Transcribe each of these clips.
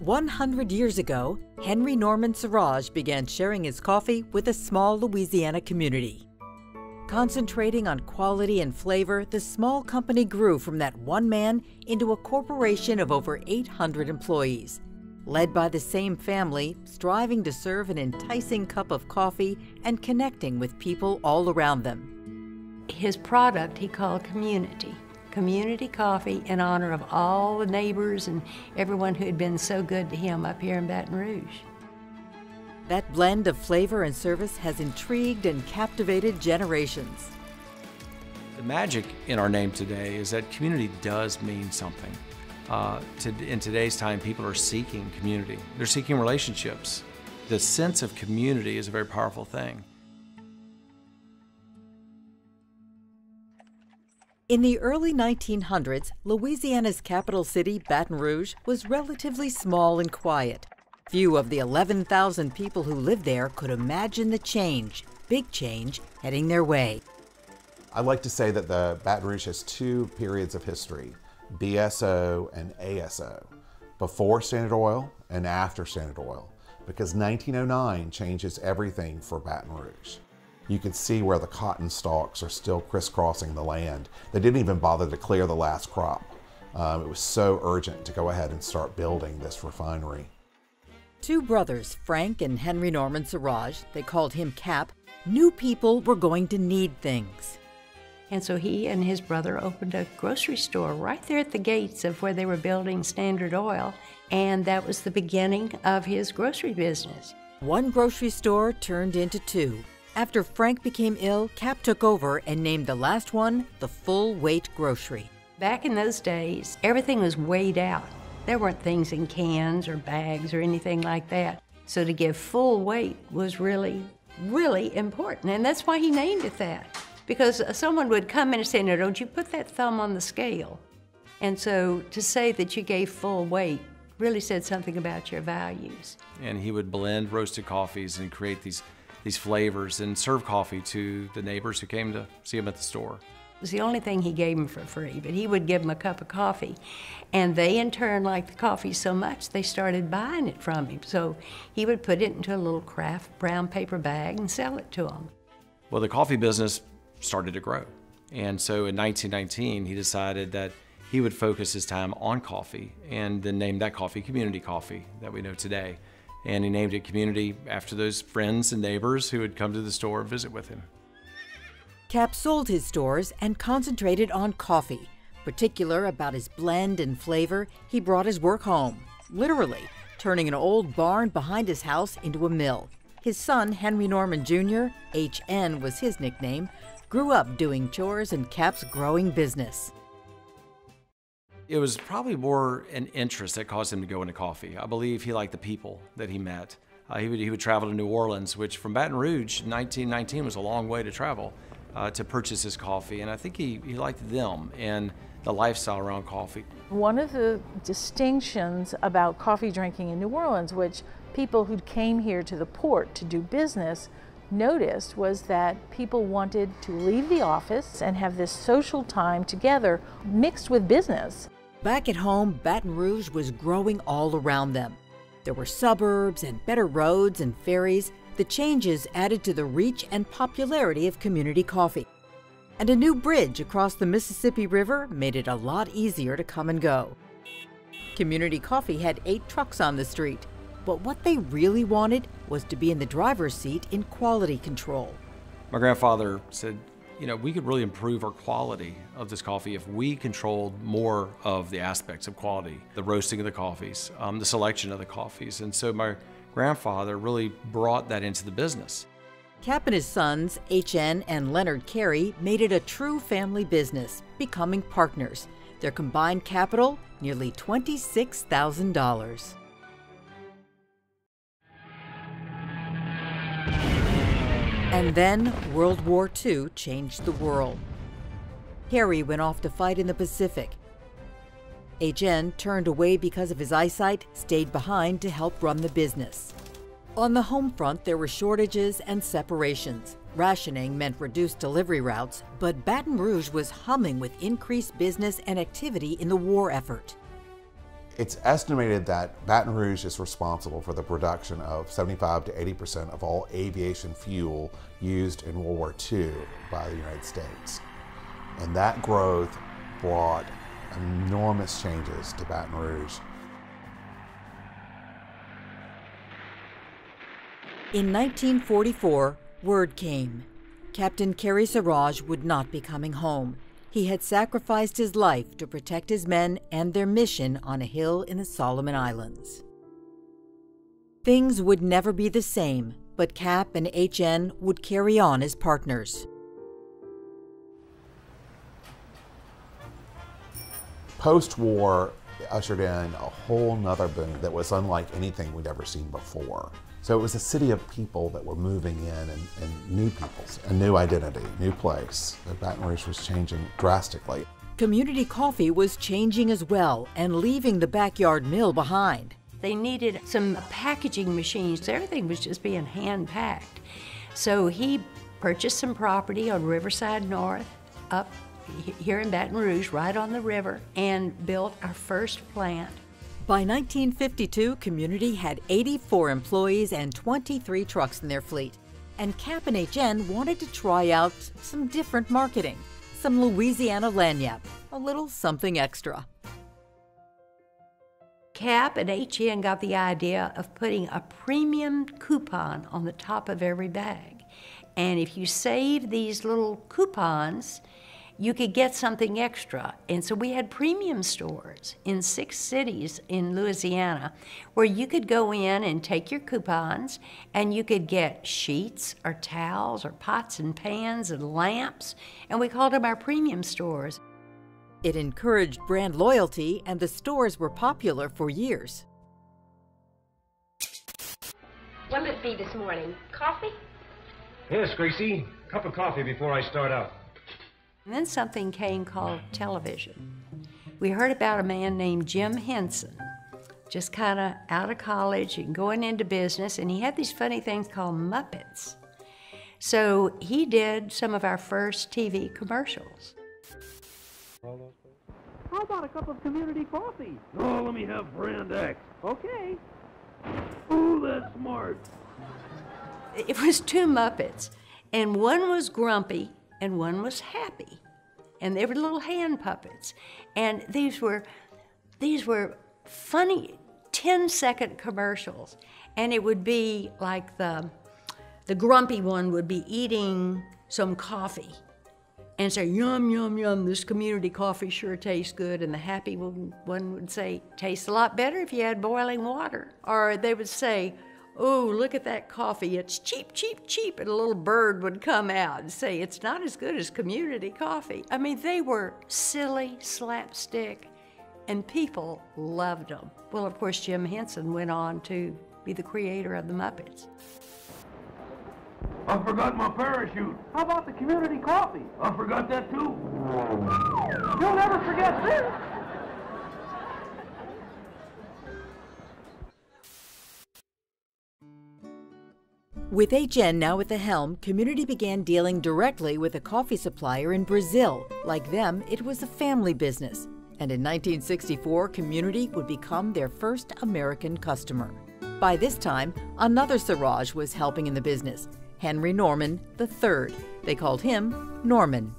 100 years ago, Henry Norman Saurage began sharing his coffee with a small Louisiana community. Concentrating on quality and flavor, the small company grew from that one man into a corporation of over 800 employees. Led by the same family, striving to serve an enticing cup of coffee and connecting with people all around them. His product he called community community coffee in honor of all the neighbors and everyone who had been so good to him up here in Baton Rouge. That blend of flavor and service has intrigued and captivated generations. The magic in our name today is that community does mean something. Uh, to, in today's time, people are seeking community. They're seeking relationships. The sense of community is a very powerful thing. In the early 1900s, Louisiana's capital city, Baton Rouge, was relatively small and quiet. Few of the 11,000 people who lived there could imagine the change, big change, heading their way. I like to say that the Baton Rouge has two periods of history, BSO and ASO, before Standard Oil and after Standard Oil, because 1909 changes everything for Baton Rouge you can see where the cotton stalks are still crisscrossing the land. They didn't even bother to clear the last crop. Um, it was so urgent to go ahead and start building this refinery. Two brothers, Frank and Henry Norman Saurage, they called him Cap, knew people were going to need things. And so he and his brother opened a grocery store right there at the gates of where they were building Standard Oil, and that was the beginning of his grocery business. One grocery store turned into two. After Frank became ill, Cap took over and named the last one the Full Weight Grocery. Back in those days, everything was weighed out. There weren't things in cans or bags or anything like that. So to give full weight was really, really important. And that's why he named it that. Because someone would come in and say, No, don't you put that thumb on the scale. And so to say that you gave full weight really said something about your values. And he would blend roasted coffees and create these these flavors and serve coffee to the neighbors who came to see him at the store. It was the only thing he gave them for free, but he would give them a cup of coffee. And they, in turn, liked the coffee so much they started buying it from him. So he would put it into a little craft brown paper bag and sell it to them. Well, the coffee business started to grow. And so in 1919, he decided that he would focus his time on coffee and then named that coffee Community Coffee that we know today and he named it Community after those friends and neighbors who had come to the store and visit with him. Cap sold his stores and concentrated on coffee. Particular about his blend and flavor, he brought his work home, literally, turning an old barn behind his house into a mill. His son, Henry Norman Jr., HN was his nickname, grew up doing chores in Cap's growing business. It was probably more an interest that caused him to go into coffee. I believe he liked the people that he met. Uh, he, would, he would travel to New Orleans, which from Baton Rouge, 1919 was a long way to travel uh, to purchase his coffee. And I think he, he liked them and the lifestyle around coffee. One of the distinctions about coffee drinking in New Orleans, which people who came here to the port to do business noticed was that people wanted to leave the office and have this social time together mixed with business. Back at home, Baton Rouge was growing all around them. There were suburbs and better roads and ferries. The changes added to the reach and popularity of community coffee. And a new bridge across the Mississippi River made it a lot easier to come and go. Community Coffee had eight trucks on the street, but what they really wanted was to be in the driver's seat in quality control. My grandfather said, you know, we could really improve our quality of this coffee if we controlled more of the aspects of quality, the roasting of the coffees, um, the selection of the coffees. And so my grandfather really brought that into the business. Cap and his sons, H.N. and Leonard Carey, made it a true family business, becoming partners. Their combined capital, nearly $26,000. And then World War II changed the world. Harry went off to fight in the Pacific. H.N. turned away because of his eyesight, stayed behind to help run the business. On the home front, there were shortages and separations. Rationing meant reduced delivery routes, but Baton Rouge was humming with increased business and activity in the war effort. It's estimated that Baton Rouge is responsible for the production of 75 to 80% of all aviation fuel used in World War II by the United States. And that growth brought enormous changes to Baton Rouge. In 1944, word came. Captain Kerry Saurage would not be coming home. He had sacrificed his life to protect his men and their mission on a hill in the Solomon Islands. Things would never be the same, but CAP and HN would carry on as partners. Post war ushered in a whole nother boom that was unlike anything we'd ever seen before. So it was a city of people that were moving in and, and new peoples, a new identity, new place. Baton Rouge was changing drastically. Community coffee was changing as well and leaving the backyard mill behind. They needed some packaging machines. Everything was just being hand packed. So he purchased some property on Riverside North up here in Baton Rouge, right on the river, and built our first plant. By 1952, Community had 84 employees and 23 trucks in their fleet. And Cap and HN wanted to try out some different marketing, some Louisiana lagniappe, a little something extra. Cap and HN got the idea of putting a premium coupon on the top of every bag. And if you save these little coupons, you could get something extra. And so we had premium stores in six cities in Louisiana where you could go in and take your coupons and you could get sheets or towels or pots and pans and lamps. And we called them our premium stores. It encouraged brand loyalty, and the stores were popular for years. What will it be this morning? Coffee? Yes, Gracie. Cup of coffee before I start out. And then something came called television. We heard about a man named Jim Henson, just kind of out of college and going into business, and he had these funny things called Muppets. So he did some of our first TV commercials. How about a cup of community coffee? Oh, let me have brand X. Okay. Ooh, that's smart. It was two Muppets, and one was grumpy and one was happy. And they were little hand puppets. And these were these were funny 10 second commercials. And it would be like the the grumpy one would be eating some coffee and say, yum, yum, yum, this community coffee sure tastes good. And the happy one, one would say, tastes a lot better if you had boiling water. Or they would say, oh, look at that coffee. It's cheap, cheap, cheap. And a little bird would come out and say, it's not as good as community coffee. I mean, they were silly, slapstick, and people loved them. Well, of course, Jim Henson went on to be the creator of the Muppets. I forgot my parachute. How about the community coffee? I forgot that too. You'll never forget this. With HN now at the helm, Community began dealing directly with a coffee supplier in Brazil. Like them, it was a family business. And in 1964, Community would become their first American customer. By this time, another Saurage was helping in the business, Henry Norman III. They called him Norman.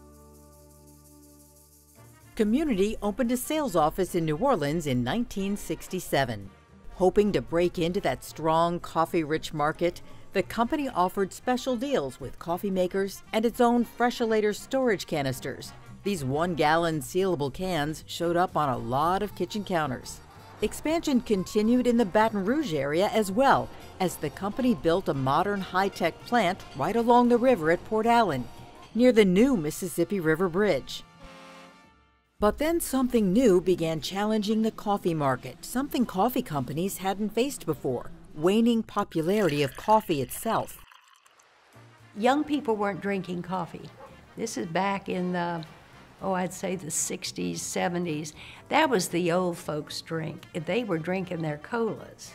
Community opened a sales office in New Orleans in 1967. Hoping to break into that strong coffee rich market, the company offered special deals with coffee makers and its own Freshalator storage canisters. These one gallon sealable cans showed up on a lot of kitchen counters. Expansion continued in the Baton Rouge area as well, as the company built a modern high tech plant right along the river at Port Allen, near the new Mississippi River Bridge. But then something new began challenging the coffee market, something coffee companies hadn't faced before waning popularity of coffee itself. Young people weren't drinking coffee. This is back in the, oh, I'd say the 60s, 70s. That was the old folks' drink. They were drinking their colas.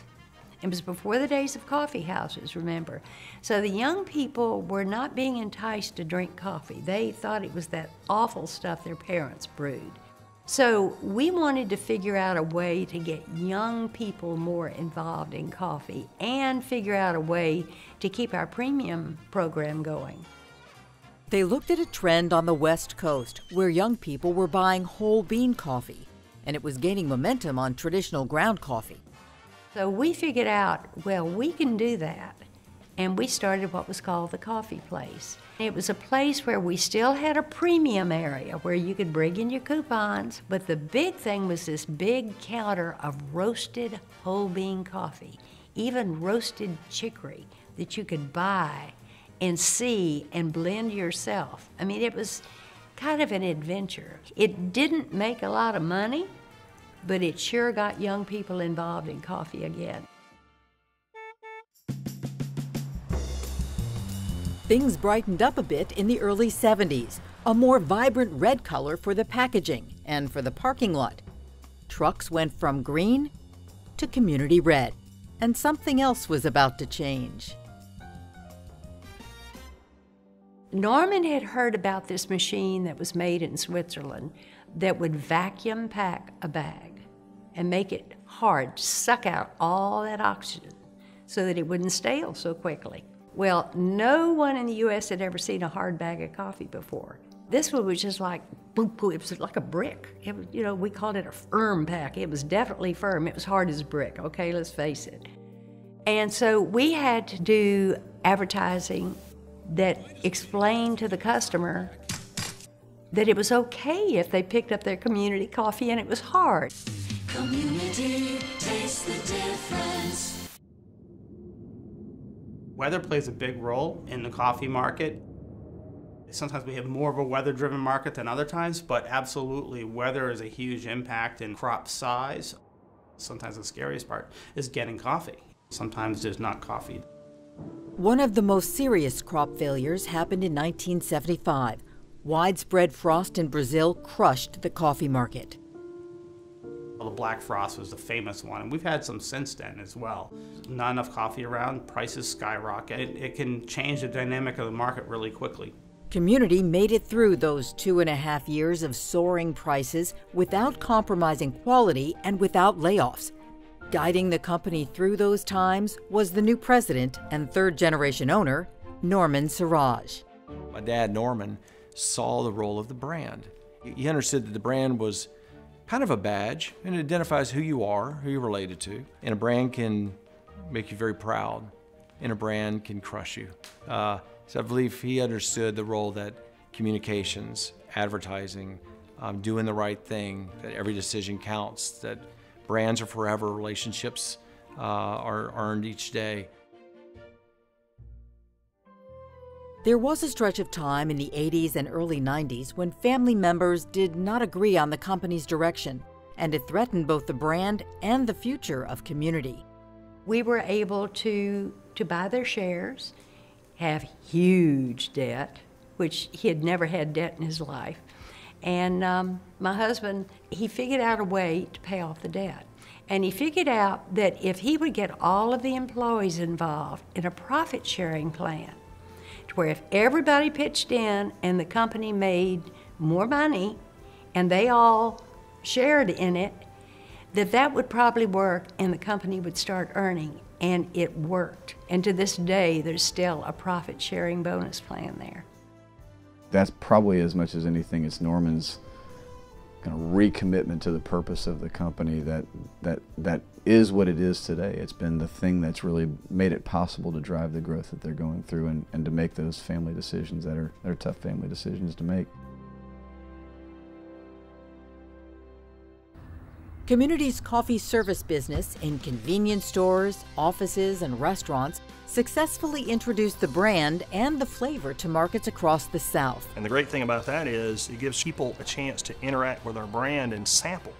It was before the days of coffee houses, remember. So the young people were not being enticed to drink coffee. They thought it was that awful stuff their parents brewed. So we wanted to figure out a way to get young people more involved in coffee and figure out a way to keep our premium program going. They looked at a trend on the West Coast where young people were buying whole bean coffee, and it was gaining momentum on traditional ground coffee. So we figured out, well, we can do that. And we started what was called the Coffee Place. It was a place where we still had a premium area where you could bring in your coupons, but the big thing was this big counter of roasted whole bean coffee, even roasted chicory that you could buy and see and blend yourself. I mean, it was kind of an adventure. It didn't make a lot of money, but it sure got young people involved in coffee again. Things brightened up a bit in the early 70s, a more vibrant red color for the packaging and for the parking lot. Trucks went from green to community red, and something else was about to change. Norman had heard about this machine that was made in Switzerland that would vacuum pack a bag and make it hard, to suck out all that oxygen so that it wouldn't stale so quickly. Well, no one in the U.S. had ever seen a hard bag of coffee before. This one was just like, boom, it was like a brick. It was, you know, we called it a firm pack. It was definitely firm. It was hard as brick, okay, let's face it. And so we had to do advertising that explained to the customer that it was okay if they picked up their community coffee and it was hard. Community the difference. Weather plays a big role in the coffee market. Sometimes we have more of a weather driven market than other times, but absolutely, weather is a huge impact in crop size. Sometimes the scariest part is getting coffee. Sometimes there's not coffee. One of the most serious crop failures happened in 1975. Widespread frost in Brazil crushed the coffee market. The Black Frost was the famous one, and we've had some since then as well. Not enough coffee around, prices skyrocket. It, it can change the dynamic of the market really quickly. Community made it through those two and a half years of soaring prices without compromising quality and without layoffs. Guiding the company through those times was the new president and third generation owner, Norman Saurage. My dad, Norman, saw the role of the brand. He understood that the brand was kind of a badge and it identifies who you are, who you're related to. And a brand can make you very proud, and a brand can crush you. Uh, so I believe he understood the role that communications, advertising, um, doing the right thing, that every decision counts, that brands are forever, relationships uh, are earned each day. There was a stretch of time in the 80s and early 90s when family members did not agree on the company's direction, and it threatened both the brand and the future of community. We were able to, to buy their shares, have huge debt, which he had never had debt in his life, and um, my husband, he figured out a way to pay off the debt. And he figured out that if he would get all of the employees involved in a profit sharing plan, to where if everybody pitched in and the company made more money and they all shared in it, that that would probably work and the company would start earning. And it worked. And to this day, there's still a profit sharing bonus plan there that's probably as much as anything, it's Norman's kind of recommitment to the purpose of the company that, that, that is what it is today. It's been the thing that's really made it possible to drive the growth that they're going through and, and to make those family decisions that are, that are tough family decisions to make. Community's coffee service business in convenience stores, offices, and restaurants successfully introduced the brand and the flavor to markets across the South. And the great thing about that is it gives people a chance to interact with our brand and sample.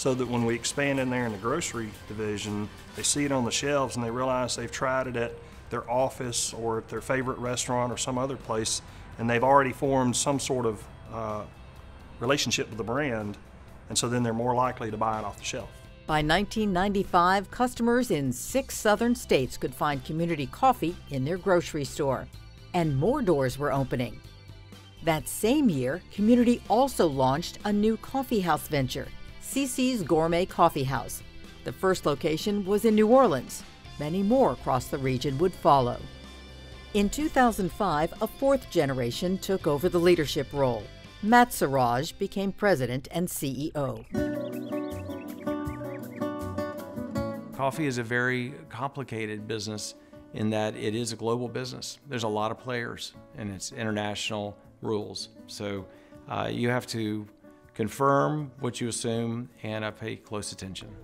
So that when we expand in there in the grocery division, they see it on the shelves and they realize they've tried it at their office or at their favorite restaurant or some other place, and they've already formed some sort of uh, relationship with the brand and so then they're more likely to buy it off the shelf. By 1995, customers in six southern states could find community coffee in their grocery store, and more doors were opening. That same year, Community also launched a new coffee house venture, CC's Gourmet Coffee House. The first location was in New Orleans. Many more across the region would follow. In 2005, a fourth generation took over the leadership role. Matt Saurage became president and CEO. Coffee is a very complicated business in that it is a global business. There's a lot of players and it's international rules. So uh, you have to confirm what you assume and I pay close attention.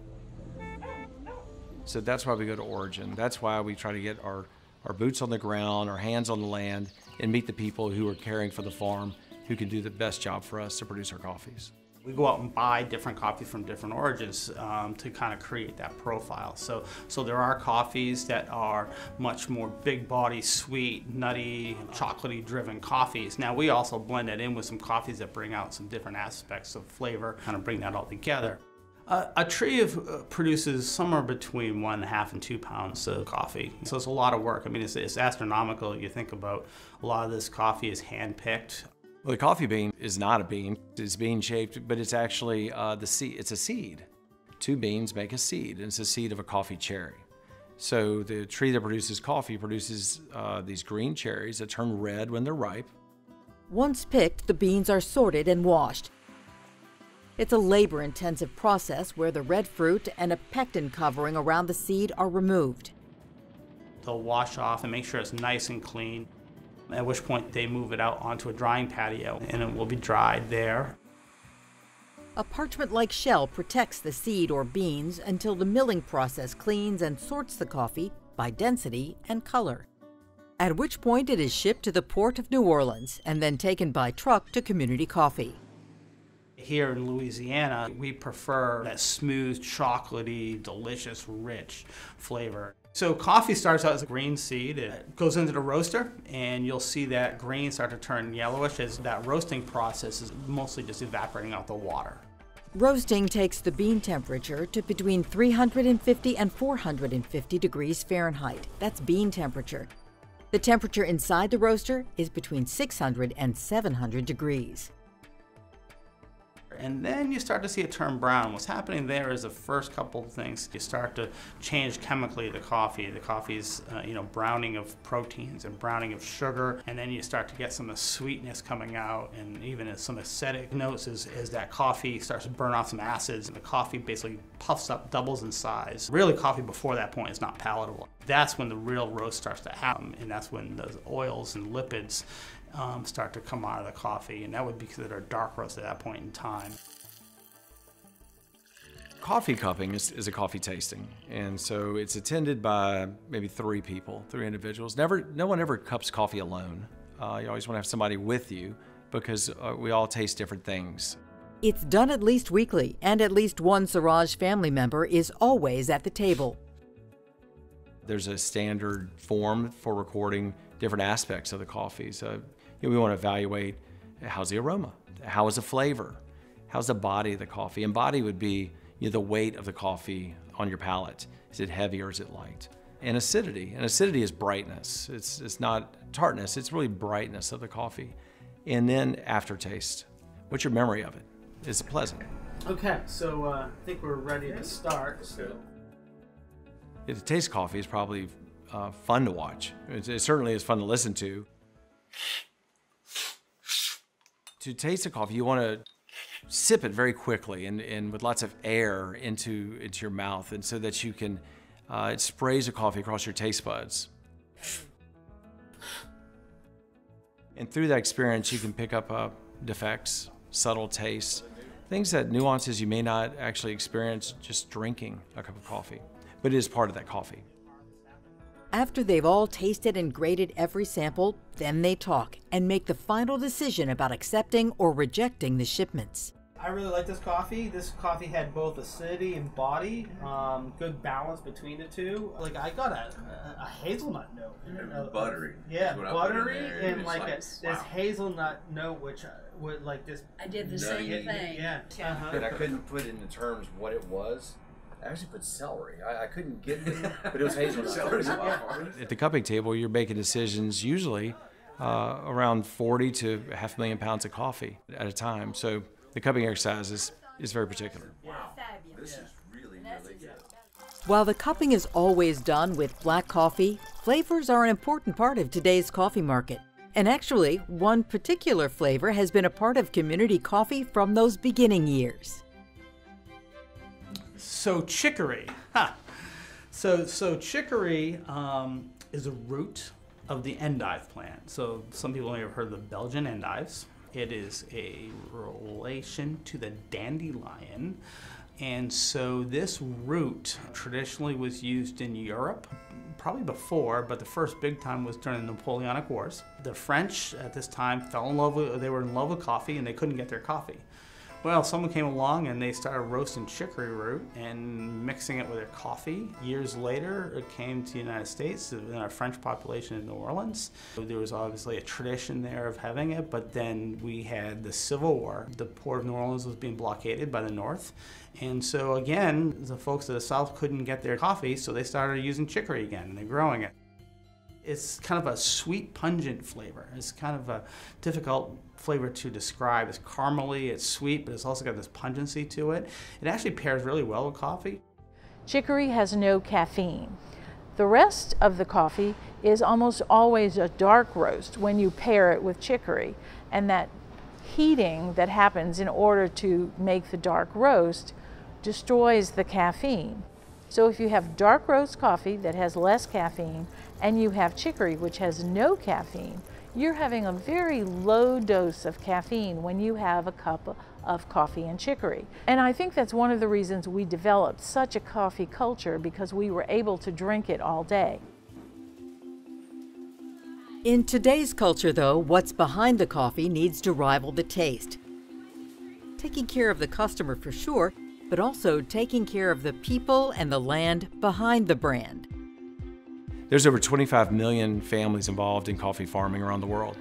So that's why we go to origin. That's why we try to get our, our boots on the ground, our hands on the land, and meet the people who are caring for the farm who can do the best job for us to produce our coffees. We go out and buy different coffees from different origins um, to kind of create that profile. So, so there are coffees that are much more big body, sweet, nutty, chocolatey driven coffees. Now we also blend that in with some coffees that bring out some different aspects of flavor, kind of bring that all together. Uh, a tree of, uh, produces somewhere between one and a half and two pounds of coffee. So it's a lot of work. I mean, it's, it's astronomical. You think about a lot of this coffee is hand picked. Well, the coffee bean is not a bean. It's bean shaped, but it's actually uh, the seed. It's a seed. Two beans make a seed, and it's a seed of a coffee cherry. So the tree that produces coffee produces uh, these green cherries that turn red when they're ripe. Once picked, the beans are sorted and washed. It's a labor intensive process where the red fruit and a pectin covering around the seed are removed. They'll wash off and make sure it's nice and clean, at which point they move it out onto a drying patio and it will be dried there. A parchment like shell protects the seed or beans until the milling process cleans and sorts the coffee by density and color. At which point it is shipped to the port of New Orleans and then taken by truck to Community Coffee. Here in Louisiana, we prefer that smooth, chocolatey, delicious, rich flavor. So coffee starts out as a green seed. It goes into the roaster, and you'll see that green start to turn yellowish as that roasting process is mostly just evaporating out the water. Roasting takes the bean temperature to between 350 and 450 degrees Fahrenheit. That's bean temperature. The temperature inside the roaster is between 600 and 700 degrees and then you start to see it turn brown. What's happening there is the first couple of things. You start to change chemically the coffee. The coffee's, uh, you know, browning of proteins and browning of sugar, and then you start to get some of the sweetness coming out, and even some acidic notes as, as that coffee starts to burn off some acids, and the coffee basically puffs up, doubles in size. Really, coffee before that point is not palatable. That's when the real roast starts to happen, and that's when the oils and lipids um, start to come out of the coffee, and that would be considered a dark roast at that point in time. Coffee cupping is, is a coffee tasting, and so it's attended by maybe three people, three individuals. Never, no one ever cups coffee alone. Uh, you always want to have somebody with you because uh, we all taste different things. It's done at least weekly, and at least one Saurage family member is always at the table. There's a standard form for recording different aspects of the coffee. So you know, we want to evaluate how's the aroma, how is the flavor, how's the body of the coffee, and body would be you know, the weight of the coffee on your palate. Is it heavy or is it light? And acidity, and acidity is brightness. It's, it's not tartness, it's really brightness of the coffee. And then aftertaste. What's your memory of it? Is it pleasant? Okay, so uh, I think we're ready to start. So. It taste coffee is probably uh, fun to watch. It, it certainly is fun to listen to to taste a coffee, you want to sip it very quickly and, and with lots of air into, into your mouth, and so that you can, uh, it sprays the coffee across your taste buds. And through that experience, you can pick up uh, defects, subtle tastes, things that nuances you may not actually experience just drinking a cup of coffee, but it is part of that coffee. After they've all tasted and graded every sample, then they talk and make the final decision about accepting or rejecting the shipments. I really like this coffee. This coffee had both acidity and body, um, good balance between the two. Like I got a, a, a hazelnut note, uh, buttery. Yeah, buttery and like, like a, wow. this hazelnut note, which uh, would like this. I did the same thing. Yeah, uh-huh. but I couldn't put into terms what it was. I actually put celery. I, I couldn't get it, but it was hazelnut. Celery. At the cupping table, you're making decisions usually uh, around 40 to half a million pounds of coffee at a time. So the cupping exercise is, is very particular. Wow. This is really, really good. While the cupping is always done with black coffee, flavors are an important part of today's coffee market. And actually, one particular flavor has been a part of community coffee from those beginning years. So chicory. So so chicory um, is a root of the endive plant. So some people may have heard of the Belgian endives. It is a relation to the dandelion. And so this root traditionally was used in Europe, probably before, but the first big time was during the Napoleonic Wars. The French at this time fell in love with, they were in love with coffee and they couldn't get their coffee. Well, someone came along and they started roasting chicory root and mixing it with their coffee. Years later, it came to the United States in our French population in New Orleans. There was obviously a tradition there of having it, but then we had the Civil War. The port of New Orleans was being blockaded by the North. And so again, the folks of the South couldn't get their coffee, so they started using chicory again and they're growing it. It's kind of a sweet, pungent flavor. It's kind of a difficult flavor to describe. It's caramely, it's sweet, but it's also got this pungency to it. It actually pairs really well with coffee. Chicory has no caffeine. The rest of the coffee is almost always a dark roast when you pair it with chicory. And that heating that happens in order to make the dark roast destroys the caffeine. So if you have dark roast coffee that has less caffeine and you have chicory which has no caffeine, you're having a very low dose of caffeine when you have a cup of coffee and chicory. And I think that's one of the reasons we developed such a coffee culture because we were able to drink it all day. In today's culture, though, what's behind the coffee needs to rival the taste. Taking care of the customer for sure, but also taking care of the people and the land behind the brand. There's over 25 million families involved in coffee farming around the world.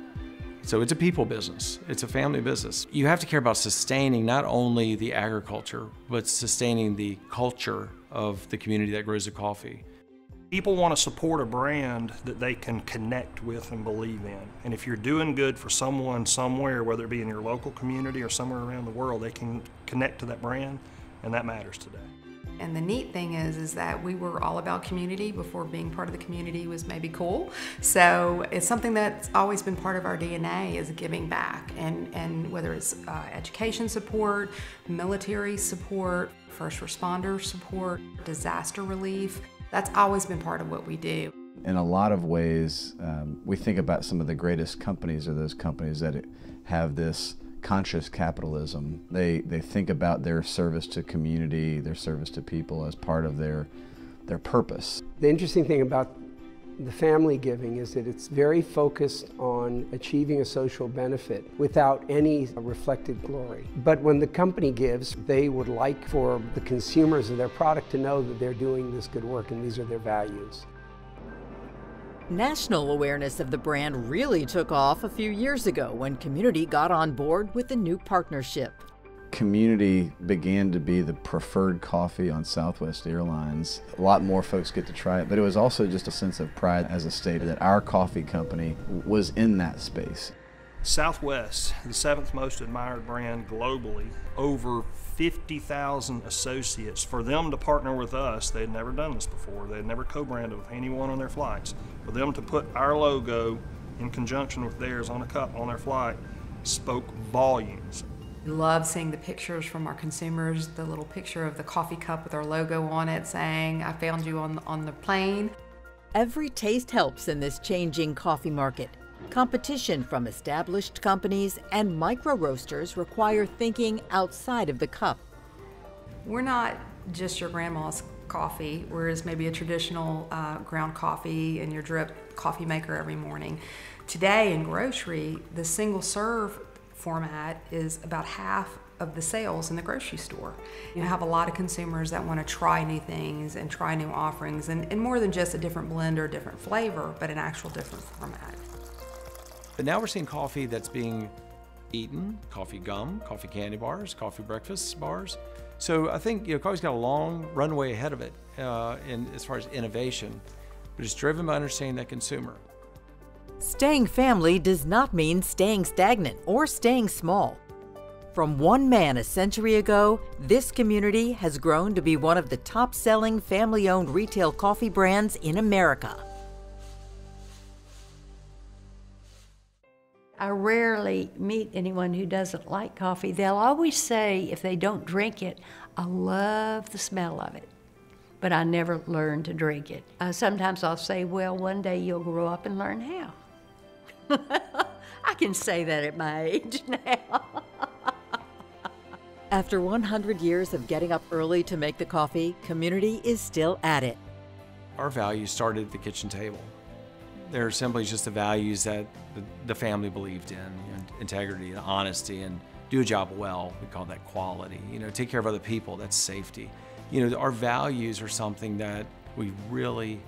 So it's a people business, it's a family business. You have to care about sustaining not only the agriculture, but sustaining the culture of the community that grows the coffee. People want to support a brand that they can connect with and believe in. And if you're doing good for someone somewhere, whether it be in your local community or somewhere around the world, they can connect to that brand, and that matters today. And the neat thing is, is that we were all about community before being part of the community was maybe cool. So it's something that's always been part of our DNA is giving back, and and whether it's uh, education support, military support, first responder support, disaster relief. That's always been part of what we do. In a lot of ways, um, we think about some of the greatest companies are those companies that have this conscious capitalism. They they think about their service to community, their service to people as part of their their purpose. The interesting thing about the family giving is that it's very focused on achieving a social benefit without any reflected glory. But when the company gives, they would like for the consumers of their product to know that they're doing this good work and these are their values. National awareness of the brand really took off a few years ago when Community got on board with the new partnership. Community began to be the preferred coffee on Southwest Airlines. A lot more folks get to try it, but it was also just a sense of pride as a state that our coffee company was in that space. Southwest, the seventh most admired brand globally, over 50,000 associates. For them to partner with us, they had never done this before. They had never co branded with anyone on their flights. For them to put our logo in conjunction with theirs on a cup on their flight spoke volumes. Love seeing the pictures from our consumers, the little picture of the coffee cup with our logo on it saying, I found you on, on the plane. Every taste helps in this changing coffee market. Competition from established companies and micro roasters require thinking outside of the cup. We're not just your grandma's coffee, whereas maybe a traditional uh, ground coffee in your drip coffee maker every morning. Today in grocery, the single serve format is about half of the sales in the grocery store. You have a lot of consumers that want to try new things and try new offerings, and, and more than just a different blend or a different flavor, but an actual different format. But now we're seeing coffee that's being eaten, coffee gum, coffee candy bars, coffee breakfast bars. So I think you know, coffee's got a long runway ahead of it uh, in, as far as innovation, but it's driven by understanding that consumer. Staying family does not mean staying stagnant or staying small. From one man a century ago, this community has grown to be one of the top selling family owned retail coffee brands in America. I rarely meet anyone who doesn't like coffee. They'll always say, if they don't drink it, I love the smell of it, but I never learned to drink it. Uh, sometimes I'll say, well, one day you'll grow up and learn how. I can say that at my age now. After 100 years of getting up early to make the coffee, Community is still at it. Our values started at the kitchen table. They're simply just the values that the, the family believed in, you know, integrity and honesty and do a job well. We call that quality. You know, take care of other people, that's safety. You know, our values are something that we really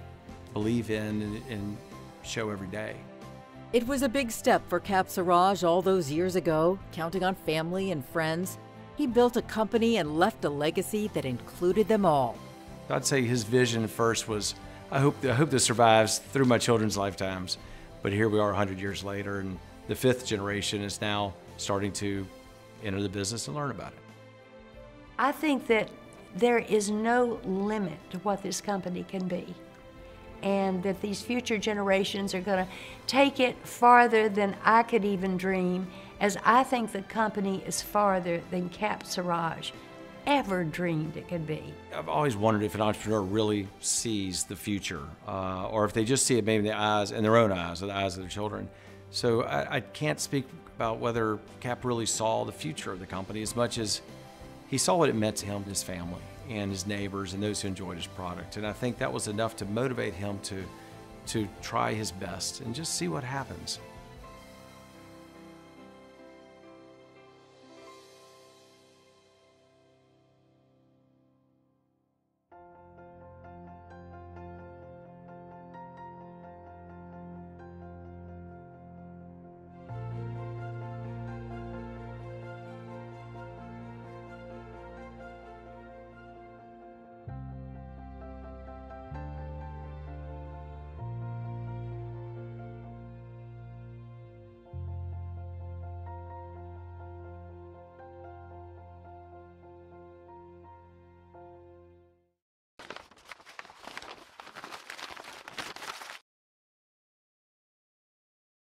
believe in and, and show every day. It was a big step for Cap Saurage all those years ago, counting on family and friends. He built a company and left a legacy that included them all. I'd say his vision first was, I hope, I hope this survives through my children's lifetimes. But here we are 100 years later, and the fifth generation is now starting to enter the business and learn about it. I think that there is no limit to what this company can be, and that these future generations are going to take it farther than I could even dream, as I think the company is farther than Cap Saurage ever dreamed it could be. I've always wondered if an entrepreneur really sees the future, uh, or if they just see it maybe in the eyes, in their own eyes, or the eyes of their children. So I, I can't speak about whether Cap really saw the future of the company as much as he saw what it meant to him and his family and his neighbors and those who enjoyed his product. And I think that was enough to motivate him to, to try his best and just see what happens.